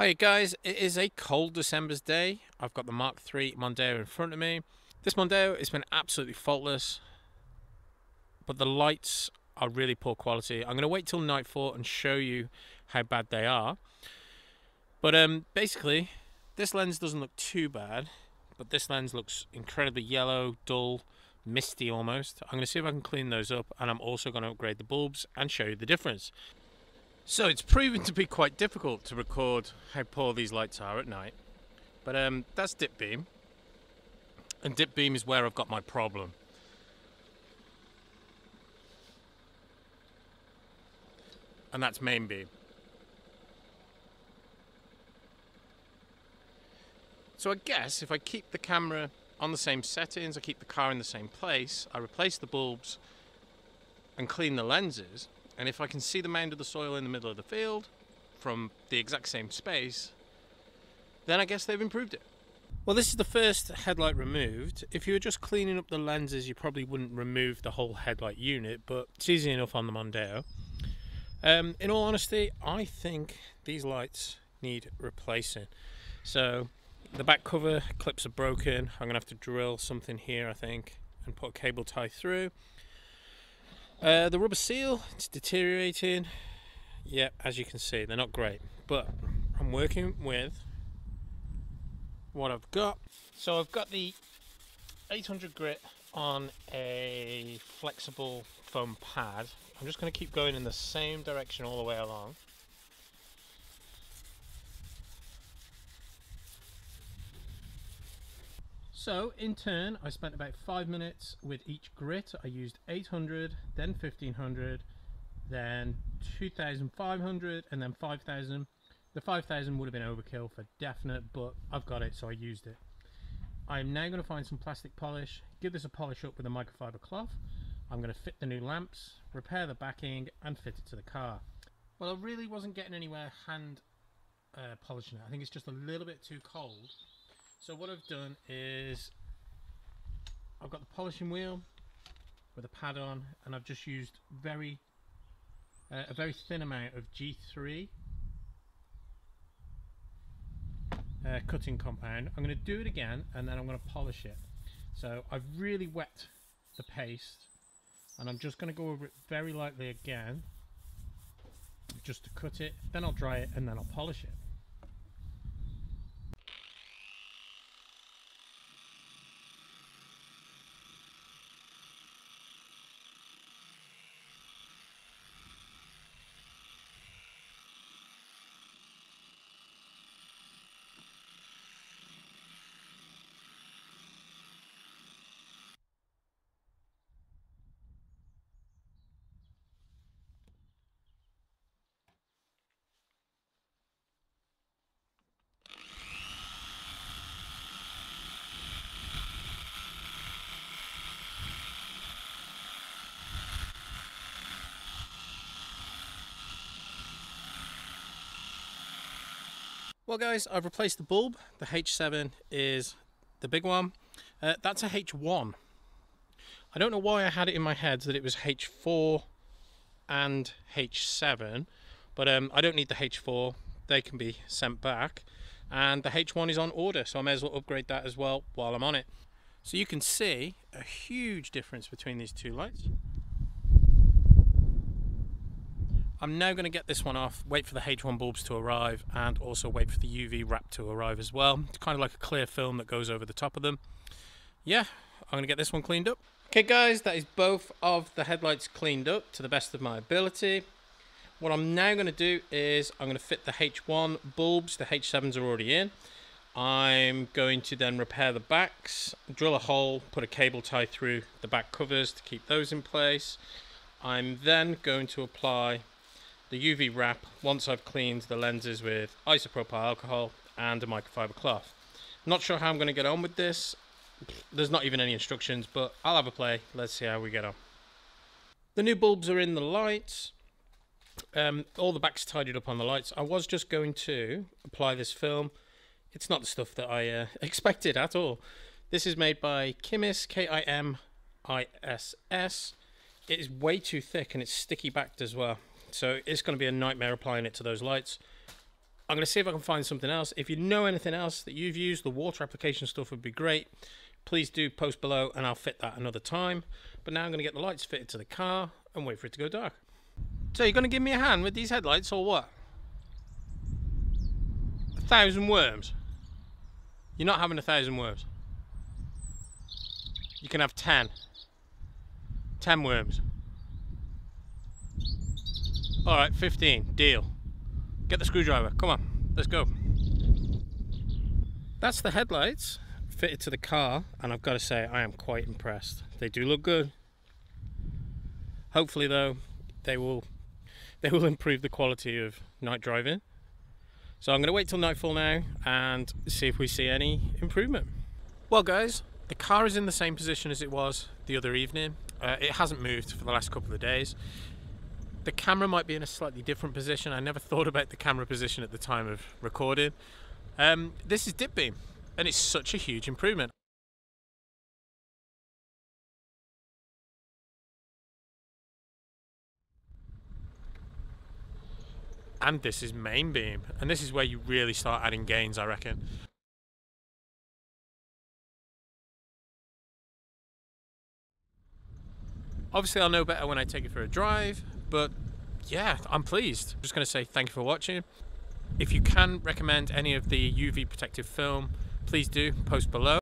Hi guys, it is a cold December's day. I've got the Mark III Mondeo in front of me. This Mondeo has been absolutely faultless, but the lights are really poor quality. I'm going to wait till nightfall and show you how bad they are. But um, basically, this lens doesn't look too bad, but this lens looks incredibly yellow, dull, misty almost. I'm going to see if I can clean those up and I'm also going to upgrade the bulbs and show you the difference. So it's proven to be quite difficult to record how poor these lights are at night. But um, that's dip beam. And dip beam is where I've got my problem. And that's main beam. So I guess if I keep the camera on the same settings, I keep the car in the same place, I replace the bulbs and clean the lenses, and if I can see the mound of the soil in the middle of the field from the exact same space, then I guess they've improved it. Well, this is the first headlight removed. If you were just cleaning up the lenses, you probably wouldn't remove the whole headlight unit, but it's easy enough on the Mondeo. Um, in all honesty, I think these lights need replacing. So the back cover clips are broken. I'm gonna have to drill something here, I think, and put a cable tie through. Uh, the rubber seal, it's deteriorating. Yeah, as you can see, they're not great. But I'm working with what I've got. So I've got the 800 grit on a flexible foam pad. I'm just going to keep going in the same direction all the way along. So in turn, I spent about five minutes with each grit. I used 800, then 1500, then 2500, and then 5000. The 5000 would have been overkill for definite, but I've got it, so I used it. I'm now going to find some plastic polish, give this a polish up with a microfiber cloth. I'm going to fit the new lamps, repair the backing, and fit it to the car. Well, I really wasn't getting anywhere hand uh, polishing it. I think it's just a little bit too cold. So what I've done is I've got the polishing wheel with a pad on and I've just used very uh, a very thin amount of G3 uh, cutting compound. I'm going to do it again and then I'm going to polish it. So I've really wet the paste and I'm just going to go over it very lightly again just to cut it then I'll dry it and then I'll polish it. Well guys, I've replaced the bulb. The H7 is the big one. Uh, that's a H1. I don't know why I had it in my head that it was H4 and H7, but um, I don't need the H4. They can be sent back. And the H1 is on order, so I may as well upgrade that as well while I'm on it. So you can see a huge difference between these two lights. I'm now going to get this one off, wait for the H1 bulbs to arrive and also wait for the UV wrap to arrive as well. It's kind of like a clear film that goes over the top of them. Yeah, I'm going to get this one cleaned up. Okay guys, that is both of the headlights cleaned up to the best of my ability. What I'm now going to do is I'm going to fit the H1 bulbs, the H7s are already in. I'm going to then repair the backs, drill a hole, put a cable tie through the back covers to keep those in place. I'm then going to apply the UV wrap once I've cleaned the lenses with isopropyl alcohol and a microfiber cloth. Not sure how I'm going to get on with this. There's not even any instructions, but I'll have a play. Let's see how we get on. The new bulbs are in the lights. Um, all the backs tidied up on the lights. I was just going to apply this film. It's not the stuff that I uh, expected at all. This is made by Kimis, K-I-M-I-S-S. It is way too thick and it's sticky backed as well. So it's going to be a nightmare applying it to those lights. I'm going to see if I can find something else. If you know anything else that you've used, the water application stuff would be great. Please do post below and I'll fit that another time. But now I'm going to get the lights fitted to the car and wait for it to go dark. So you're going to give me a hand with these headlights or what? A thousand worms? You're not having a thousand worms. You can have ten. Ten worms. Alright, 15. Deal. Get the screwdriver. Come on. Let's go. That's the headlights fitted to the car and I've got to say I am quite impressed. They do look good. Hopefully though they will they will improve the quality of night driving. So I'm going to wait till nightfall now and see if we see any improvement. Well guys, the car is in the same position as it was the other evening. Uh, it hasn't moved for the last couple of days. The camera might be in a slightly different position. I never thought about the camera position at the time of recording. Um, this is dip beam and it's such a huge improvement. And this is main beam and this is where you really start adding gains I reckon. Obviously I'll know better when I take it for a drive, but yeah, I'm pleased. I'm just going to say thank you for watching. If you can recommend any of the UV protective film, please do post below.